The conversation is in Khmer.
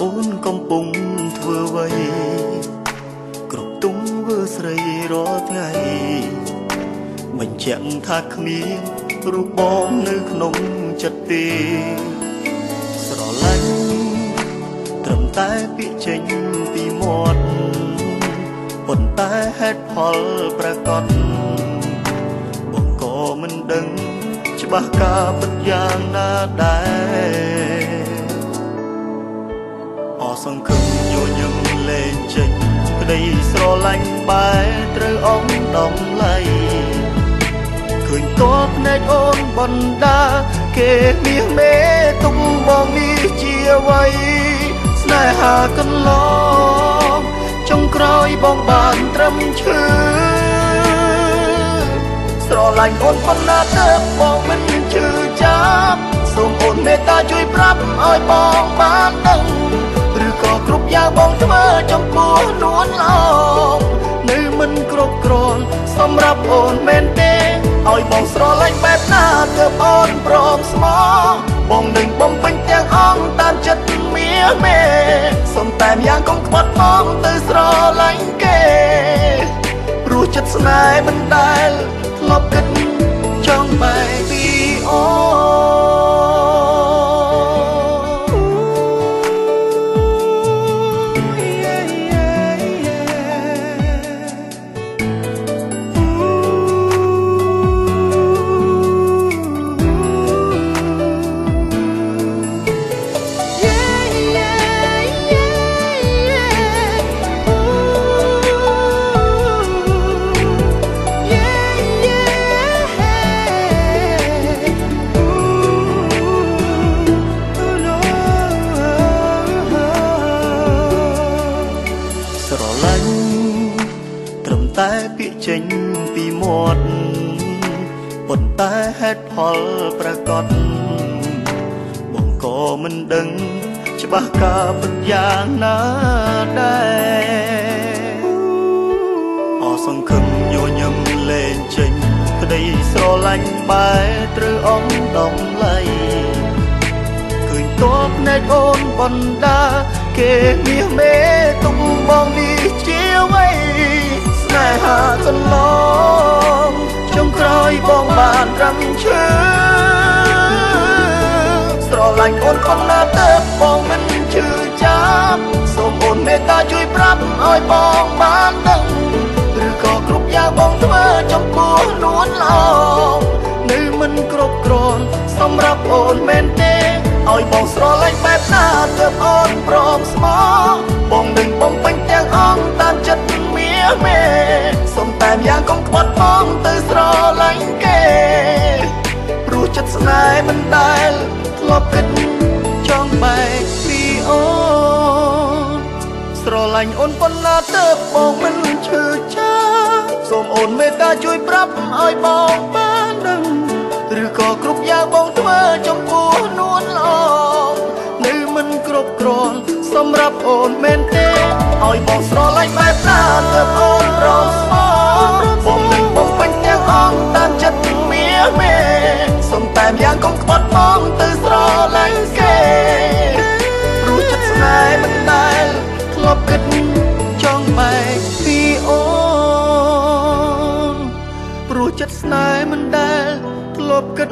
អូនកំពុងធ្វើអ្វីគ្រប់ទុំធ្វើស្រីរាល់ថ្ងៃបញ្ជាក់ថាគ្មានរូបបងនៅក្នុងចិត្តទេស្រឡាញ់ត្រឹមតែពាក្យចេញពីមាត់ប៉ុន្តែហេតុផលប្រកបបងក៏មិនដឹងច្បាស់ការពិតយ៉ាងណាដែរ ស្រឡាញ់បែត្រូវអងដំឡៃឃើញតបភ្នែកអូនបណ្ដា គេមាសមេទុកបងនេះជាអ្វីស្នេហាកន្លងចុងក្រោយបងបានត្រឹមឈឺស្រឡាញ់អូនប៉ុណ្ណាទៅបងមិនជឿចាប់សូមអូនមេត្តាជួយប្រាប់ឲ្យបងបានដឹងឬក៏គ្រប់យ៉ាងបងធ្វើចំពោះនួនឡង សម្រាប់អូនមែនទេឲ្យបងស្រឡាញ់បែបណាទើបអូនព្រមស្មោះបងនឹងបំពេញទាំងអង្គតាមចិត្តមាមេសុំតែម្យ៉ាងកុំខ្វាត់បងទៅស្រឡាញ់គេព្រោះចិត្តស្នេហ៍មិនដែលធ្លាប់គិត ត្រឹមតែពាក្យចេញពីមាត់ប៉ុន្តែហេតុផលប្រកបបងក៏មិនដឹង ច្បាស់ការពិតយ៉ាងណាដែរអសង្ឃឹមញញឹមលេងចេញក្តីស្រឡាញ់បែត្រូវអងដំឡៃឃើញតបភ្នែកអូនបណ្ដា គេមាសមេ ន្លងចុងក្រោយបងបានត្រឹមឈឺស្រឡាញ់អូនប៉ុណ្ណាទៅបងមិនជឿចាប់សូមអូនមេត្តាជួយប្រាប់ឲ្យបងបានដឹងឬក៏គ្រប់យ៉ាងបងធ្វើចំពោះនួនឡងនៅមិនគ្រប់គ្រាន់សម្រាប់អូនមែនទេឲ្យបងស្រឡាញ់បែបណាទើបអូនព្រមស្មោះ ញ់អូនប៉ុណ្ណាទើបបងមិនឈឺចាសូមអូនមេត្តាជួយប្រាប់ឲ្យបងបានដឹងឬក៏គ្រប់យ៉ាងបងធ្វើចំពោះនួនល្អនៅមិនគ្រប់គ្រាន់សម្រាប់អូនមែនទេឲ្យបងស្រឡាញ់បែបណាទើបអូនរងស្មោបងនឹងបំពេញទាំងអង្គតាមចិត្តមាមេសុំតែម្យ៉ាងកុំខ្វាត់បងទៅស្រឡាញ់ ធ្លាប់គិ